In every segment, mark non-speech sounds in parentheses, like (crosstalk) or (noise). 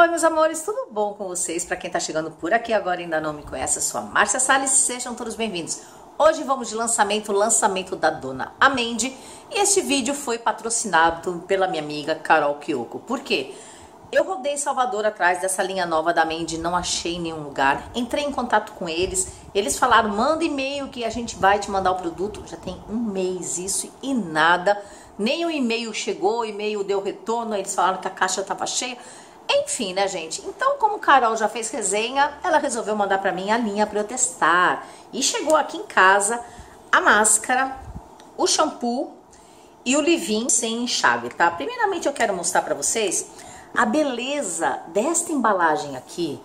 Oi, meus amores, tudo bom com vocês? Para quem tá chegando por aqui agora e ainda não me conhece, eu sou a Márcia Salles, sejam todos bem-vindos. Hoje vamos de lançamento, lançamento da Dona Amende, e este vídeo foi patrocinado pela minha amiga Carol Kyoko. Por quê? Eu rodei Salvador atrás dessa linha nova da Mende, não achei em nenhum lugar. Entrei em contato com eles, eles falaram, manda e-mail que a gente vai te mandar o produto. Já tem um mês isso e nada. Nem o e-mail chegou, o e-mail deu retorno, eles falaram que a caixa estava cheia. Enfim, né, gente? Então, como Carol já fez resenha, ela resolveu mandar para mim a linha para eu testar. E chegou aqui em casa a máscara, o shampoo e o Livin sem enxágue, tá? Primeiramente, eu quero mostrar para vocês a beleza desta embalagem aqui.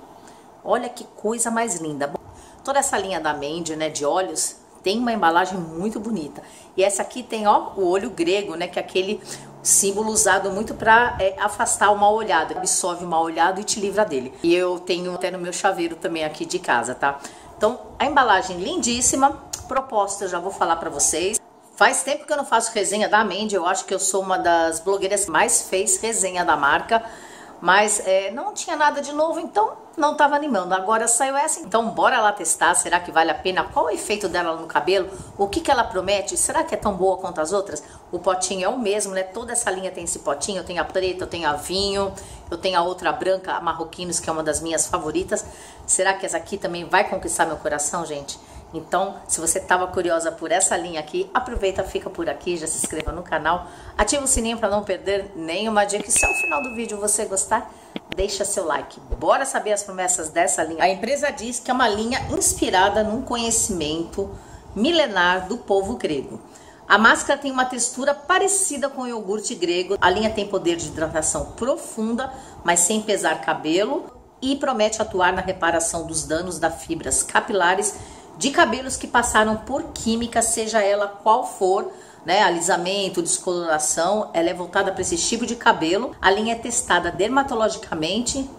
Olha que coisa mais linda. Toda essa linha da Mandy, né, de olhos, tem uma embalagem muito bonita. E essa aqui tem, ó, o olho grego, né, que é aquele símbolo usado muito para é, afastar o mal olhado, absorve o mal olhado e te livra dele. E eu tenho até no meu chaveiro também aqui de casa, tá? Então, a embalagem lindíssima, proposta eu já vou falar para vocês. Faz tempo que eu não faço resenha da Mandy, eu acho que eu sou uma das blogueiras que mais fez resenha da marca mas é, não tinha nada de novo, então não estava animando. Agora saiu essa, então bora lá testar. Será que vale a pena? Qual o efeito dela no cabelo? O que, que ela promete? Será que é tão boa quanto as outras? O potinho é o mesmo, né? Toda essa linha tem esse potinho. Eu tenho a preta, eu tenho a vinho, eu tenho a outra branca, a marroquinos, que é uma das minhas favoritas. Será que essa aqui também vai conquistar meu coração, gente? Então, se você estava curiosa por essa linha aqui, aproveita, fica por aqui, já se inscreva no canal, ativa o sininho para não perder nenhuma dica. E se ao final do vídeo você gostar, deixa seu like. Bora saber as promessas dessa linha. A empresa diz que é uma linha inspirada num conhecimento milenar do povo grego. A máscara tem uma textura parecida com o iogurte grego. A linha tem poder de hidratação profunda, mas sem pesar cabelo e promete atuar na reparação dos danos das fibras capilares de cabelos que passaram por química, seja ela qual for, né, alisamento, descoloração, ela é voltada para esse tipo de cabelo. A linha é testada dermatologicamente,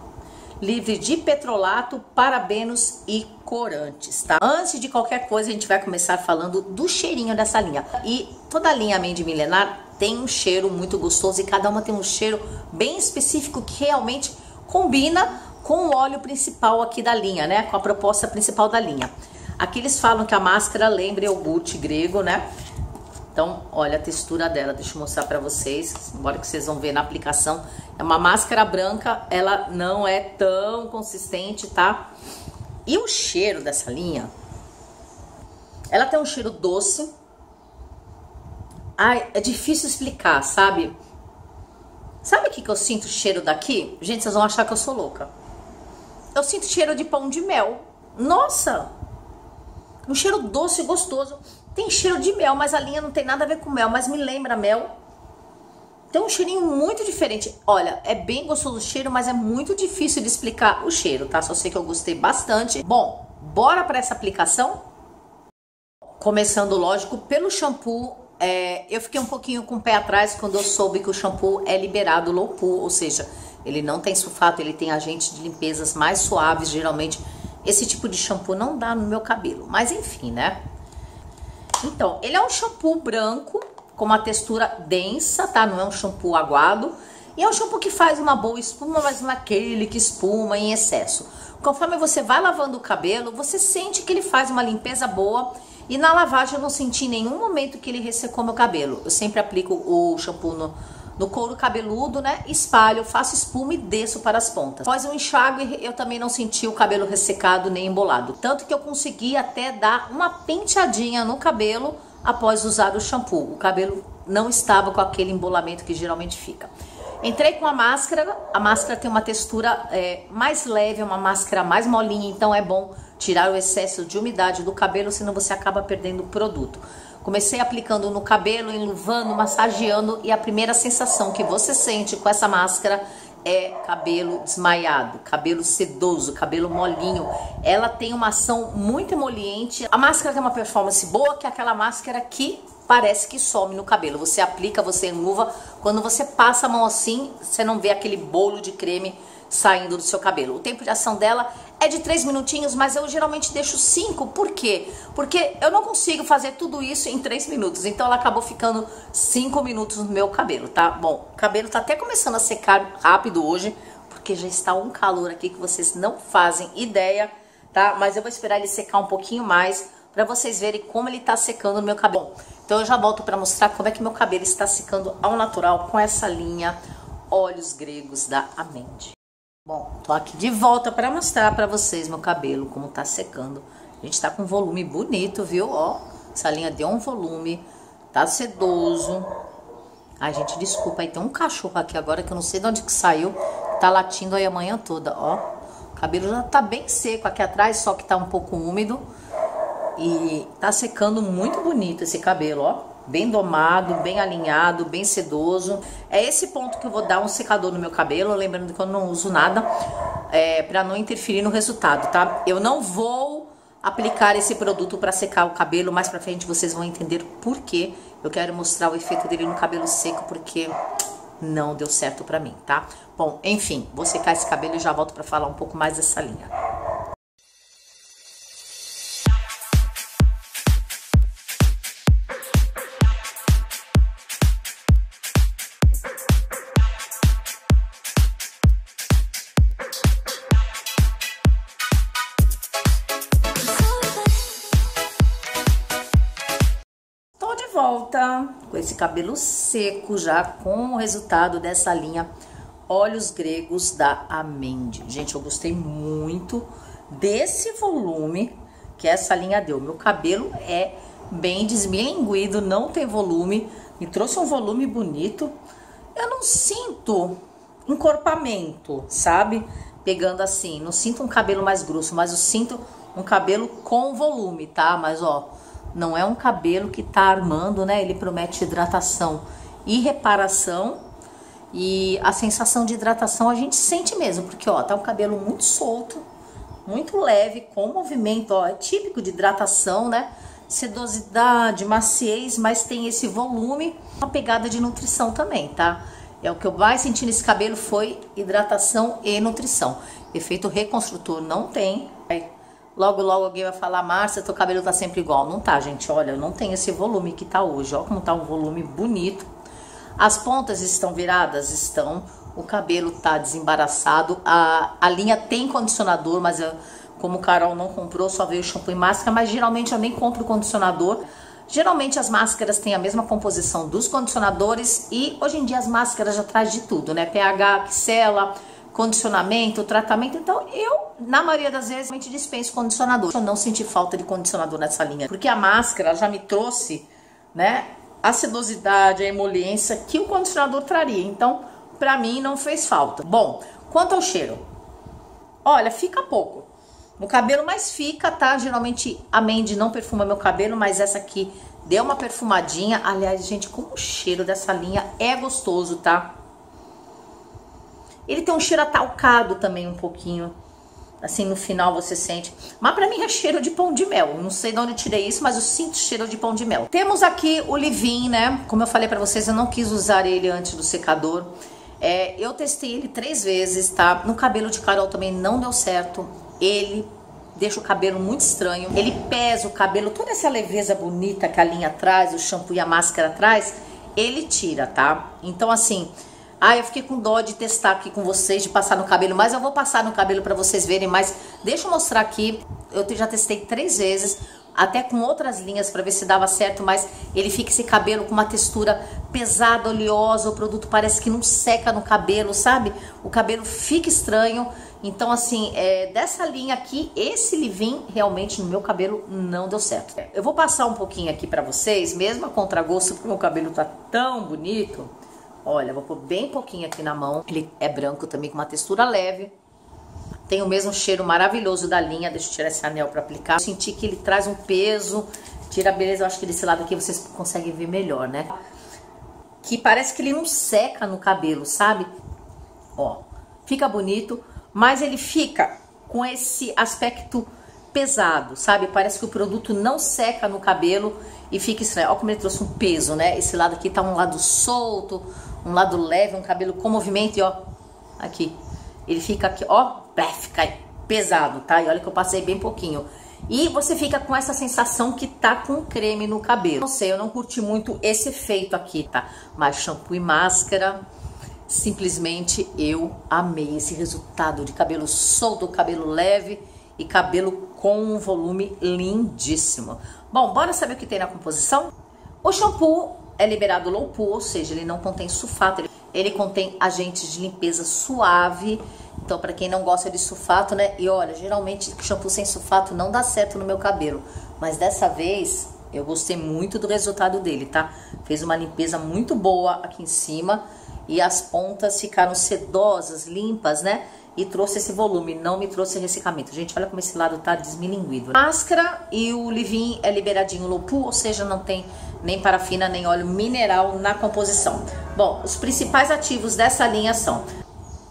livre de petrolato, parabenos e corantes, tá? Antes de qualquer coisa, a gente vai começar falando do cheirinho dessa linha. E toda a linha Mandy Milenar tem um cheiro muito gostoso e cada uma tem um cheiro bem específico que realmente combina com o óleo principal aqui da linha, né? Com a proposta principal da linha. Aqui eles falam que a máscara lembra iogurte grego, né? Então, olha a textura dela, deixa eu mostrar pra vocês, embora que vocês vão ver na aplicação. É uma máscara branca, ela não é tão consistente, tá? E o cheiro dessa linha, ela tem um cheiro doce. Ai, é difícil explicar, sabe? Sabe o que, que eu sinto o cheiro daqui? Gente, vocês vão achar que eu sou louca. Eu sinto cheiro de pão de mel. Nossa! Um cheiro doce e gostoso. Tem cheiro de mel, mas a linha não tem nada a ver com mel, mas me lembra mel. Tem um cheirinho muito diferente. Olha, é bem gostoso o cheiro, mas é muito difícil de explicar o cheiro, tá? Só sei que eu gostei bastante. Bom, bora para essa aplicação? Começando, lógico, pelo shampoo. É, eu fiquei um pouquinho com o pé atrás quando eu soube que o shampoo é liberado low pool, ou seja, ele não tem sulfato, ele tem agentes de limpezas mais suaves, geralmente esse tipo de shampoo não dá no meu cabelo, mas enfim, né? Então, ele é um shampoo branco, com uma textura densa, tá? Não é um shampoo aguado. E é um shampoo que faz uma boa espuma, mas não é aquele que espuma em excesso. Conforme você vai lavando o cabelo, você sente que ele faz uma limpeza boa. E na lavagem eu não senti em nenhum momento que ele ressecou meu cabelo. Eu sempre aplico o shampoo no, no couro cabeludo, né? Espalho, faço espuma e desço para as pontas. Após o enxágue, eu também não senti o cabelo ressecado nem embolado. Tanto que eu consegui até dar uma penteadinha no cabelo após usar o shampoo. O cabelo não estava com aquele embolamento que geralmente fica. Entrei com a máscara, a máscara tem uma textura é, mais leve, uma máscara mais molinha, então é bom tirar o excesso de umidade do cabelo, senão você acaba perdendo o produto. Comecei aplicando no cabelo, enluvando, massageando e a primeira sensação que você sente com essa máscara é cabelo desmaiado, cabelo sedoso, cabelo molinho. Ela tem uma ação muito emoliente. A máscara tem uma performance boa, que é aquela máscara que parece que some no cabelo. Você aplica, você enluva, quando você passa a mão assim, você não vê aquele bolo de creme saindo do seu cabelo. O tempo de ação dela é de 3 minutinhos, mas eu geralmente deixo 5. Por quê? Porque eu não consigo fazer tudo isso em 3 minutos. Então ela acabou ficando 5 minutos no meu cabelo, tá? Bom, o cabelo tá até começando a secar rápido hoje, porque já está um calor aqui que vocês não fazem ideia, tá? Mas eu vou esperar ele secar um pouquinho mais para vocês verem como ele tá secando no meu cabelo. Então eu já volto para mostrar como é que meu cabelo está secando ao natural com essa linha Óleos Gregos da Amende. Bom, tô aqui de volta para mostrar para vocês meu cabelo, como tá secando. A gente tá com um volume bonito, viu? Ó, essa linha deu um volume, tá sedoso. Ai, gente, desculpa, aí tem um cachorro aqui agora que eu não sei de onde que saiu, tá latindo aí a manhã toda, ó. O cabelo já tá bem seco aqui atrás, só que tá um pouco úmido. E tá secando muito bonito esse cabelo, ó bem domado, bem alinhado, bem sedoso. É esse ponto que eu vou dar um secador no meu cabelo, lembrando que eu não uso nada é, para não interferir no resultado, tá? Eu não vou aplicar esse produto para secar o cabelo, mais pra frente vocês vão entender por quê. Eu quero mostrar o efeito dele no cabelo seco, porque não deu certo pra mim, tá? Bom, enfim, vou secar esse cabelo e já volto pra falar um pouco mais dessa linha. Volta com esse cabelo seco já com o resultado dessa linha Olhos Gregos da Amende. Gente, eu gostei muito desse volume que essa linha deu. Meu cabelo é bem desmilinguido, não tem volume, me trouxe um volume bonito. Eu não sinto encorpamento, sabe? Pegando assim, não sinto um cabelo mais grosso, mas eu sinto um cabelo com volume, tá? Mas ó, não é um cabelo que tá armando, né? Ele promete hidratação e reparação. E a sensação de hidratação a gente sente mesmo, porque ó, tá um cabelo muito solto, muito leve, com movimento, ó, é típico de hidratação, né? Sedosidade, maciez, mas tem esse volume, uma pegada de nutrição também, tá? É o que eu mais senti nesse cabelo foi hidratação e nutrição. Efeito reconstrutor não tem. Logo, logo alguém vai falar, Márcia, teu cabelo tá sempre igual. Não tá, gente. Olha, não tem esse volume que tá hoje. Olha como tá um volume bonito. As pontas estão viradas? Estão. O cabelo tá desembaraçado. A, a linha tem condicionador, mas eu, como o Carol não comprou, só veio shampoo e máscara. Mas geralmente eu nem compro condicionador. Geralmente as máscaras têm a mesma composição dos condicionadores. E hoje em dia as máscaras já traz de tudo, né? pH, pixela condicionamento, tratamento. Então, eu, na maioria das vezes, realmente dispenso condicionador. Eu não senti falta de condicionador nessa linha, porque a máscara já me trouxe, né, a sedosidade, a emoliência que o condicionador traria. Então, pra mim, não fez falta. Bom, quanto ao cheiro, olha, fica pouco. No cabelo mais fica, tá? Geralmente a Mandy não perfuma meu cabelo, mas essa aqui deu uma perfumadinha. Aliás, gente, como o cheiro dessa linha é gostoso, tá? Ele tem um cheiro atalcado também um pouquinho. Assim, no final você sente. Mas pra mim é cheiro de pão de mel. Não sei de onde tirei isso, mas eu sinto cheiro de pão de mel. Temos aqui o Livin, né? Como eu falei pra vocês, eu não quis usar ele antes do secador. É, eu testei ele três vezes, tá? No cabelo de Carol também não deu certo. Ele deixa o cabelo muito estranho. Ele pesa o cabelo, toda essa leveza bonita que a linha traz, o shampoo e a máscara traz, ele tira, tá? Então, assim, ah, eu fiquei com dó de testar aqui com vocês, de passar no cabelo, mas eu vou passar no cabelo para vocês verem, mas deixa eu mostrar aqui, eu já testei três vezes, até com outras linhas para ver se dava certo, mas ele fica esse cabelo com uma textura pesada, oleosa, o produto parece que não seca no cabelo, sabe? O cabelo fica estranho, então assim, é, dessa linha aqui, esse livin realmente no meu cabelo não deu certo. Eu vou passar um pouquinho aqui para vocês, mesmo a contragosto, porque o meu cabelo tá tão bonito, Olha, vou pôr bem pouquinho aqui na mão. Ele é branco também, com uma textura leve. Tem o mesmo cheiro maravilhoso da linha. Deixa eu tirar esse anel pra aplicar. Eu senti que ele traz um peso. Tira a beleza, eu acho que desse lado aqui vocês conseguem ver melhor, né? Que parece que ele não seca no cabelo, sabe? Ó, fica bonito, mas ele fica com esse aspecto pesado, sabe? Parece que o produto não seca no cabelo e fica estranho. Olha como ele trouxe um peso, né? Esse lado aqui tá um lado solto, um lado leve, um cabelo com movimento e ó, aqui. Ele fica aqui, ó, fica pesado, tá? E olha que eu passei bem pouquinho. E você fica com essa sensação que tá com creme no cabelo. Não sei, eu não curti muito esse efeito aqui, tá? Mas shampoo e máscara simplesmente eu amei esse resultado de cabelo solto, cabelo leve e cabelo com um volume lindíssimo. Bom, bora saber o que tem na composição? O shampoo é liberado low pool, ou seja, ele não contém sulfato, ele, ele contém agentes de limpeza suave. Então, para quem não gosta de sulfato, né? E olha, geralmente shampoo sem sulfato não dá certo no meu cabelo, mas dessa vez eu gostei muito do resultado dele, tá? Fez uma limpeza muito boa aqui em cima e as pontas ficaram sedosas, limpas, né? E trouxe esse volume, não me trouxe ressecamento. Gente, olha como esse lado tá desmilinguido. Máscara e o Livin é liberadinho low pool, ou seja, não tem nem parafina nem óleo mineral na composição. Bom, os principais ativos dessa linha são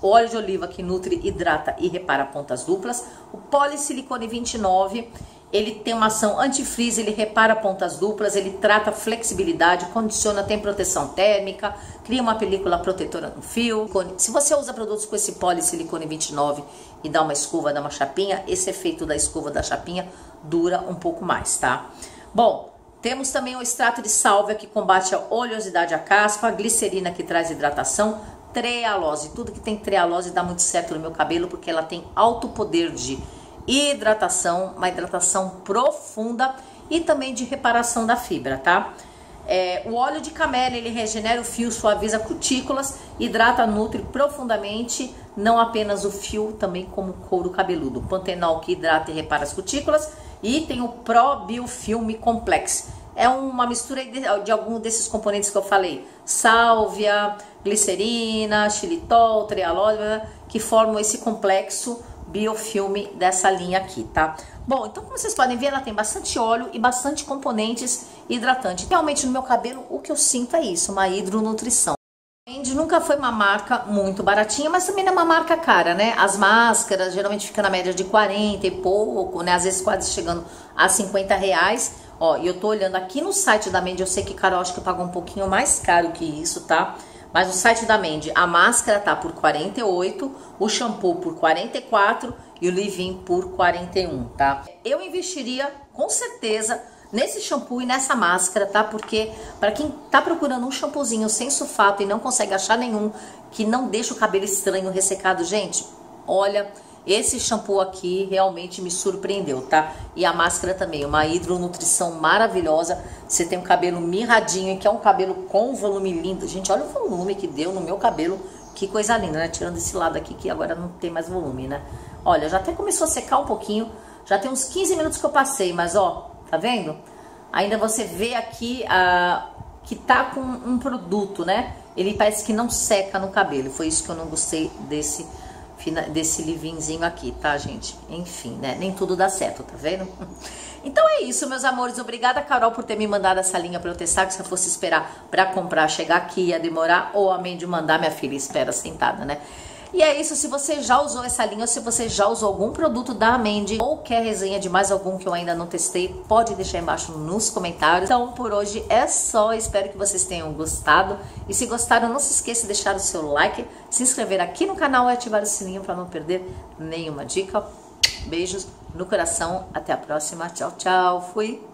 o óleo de oliva que nutre, hidrata e repara pontas duplas, o polisilicone 29 ele tem uma ação antifreeze, ele repara pontas duplas, ele trata flexibilidade, condiciona, tem proteção térmica, cria uma película protetora no fio. Se você usa produtos com esse polisilicone 29 e dá uma escova, dá uma chapinha, esse efeito da escova da chapinha dura um pouco mais, tá? Bom, temos também o extrato de sálvia que combate a oleosidade a caspa, a glicerina que traz hidratação, trealose. Tudo que tem trealose dá muito certo no meu cabelo porque ela tem alto poder de hidratação, uma hidratação profunda e também de reparação da fibra, tá? É, o óleo de camélia, ele regenera o fio, suaviza cutículas, hidrata, nutre profundamente, não apenas o fio, também como o couro cabeludo. Pantenol que hidrata e repara as cutículas e tem o Pro Biofilme Complex. É uma mistura de, de algum desses componentes que eu falei. Sálvia, glicerina, xilitol, trealose, que formam esse complexo biofilme dessa linha aqui, tá? Bom, então como vocês podem ver, ela tem bastante óleo e bastante componentes hidratantes. Realmente no meu cabelo o que eu sinto é isso, uma hidronutrição. Fendi nunca foi uma marca muito baratinha, mas também não é uma marca cara, né? As máscaras geralmente ficam na média de 40 e pouco, né? Às vezes quase chegando a 50 reais. Ó, e eu tô olhando aqui no site da Mendy, eu sei que Carol acho que pagou um pouquinho mais caro que isso, tá? Mas no site da Mendy, a máscara tá por 48, o shampoo por 44 e o leave-in por 41, tá? Eu investiria com certeza nesse shampoo e nessa máscara, tá? Porque para quem tá procurando um shampoozinho sem sulfato e não consegue achar nenhum que não deixa o cabelo estranho, ressecado, gente, olha, esse shampoo aqui realmente me surpreendeu, tá? E a máscara também, uma hidronutrição maravilhosa. Você tem um cabelo mirradinho, que é um cabelo com volume lindo. Gente, olha o volume que deu no meu cabelo. Que coisa linda, né? Tirando esse lado aqui que agora não tem mais volume, né? Olha, já até começou a secar um pouquinho. Já tem uns 15 minutos que eu passei, mas ó, tá vendo? Ainda você vê aqui a, que tá com um produto, né? Ele parece que não seca no cabelo. Foi isso que eu não gostei desse desse livinzinho aqui, tá, gente? Enfim, né? Nem tudo dá certo, tá vendo? (laughs) Então é isso, meus amores. Obrigada, Carol, por ter me mandado essa linha pra eu testar. Que se eu fosse esperar pra comprar, chegar aqui, ia demorar. Ou a Mandy mandar, minha filha espera sentada, né? E é isso, se você já usou essa linha, ou se você já usou algum produto da Mandy, ou quer resenha de mais algum que eu ainda não testei, pode deixar embaixo nos comentários. Então, por hoje é só, espero que vocês tenham gostado. E se gostaram, não se esqueça de deixar o seu like, se inscrever aqui no canal e ativar o sininho para não perder nenhuma dica. Beijos no coração, até a próxima, tchau, tchau, fui!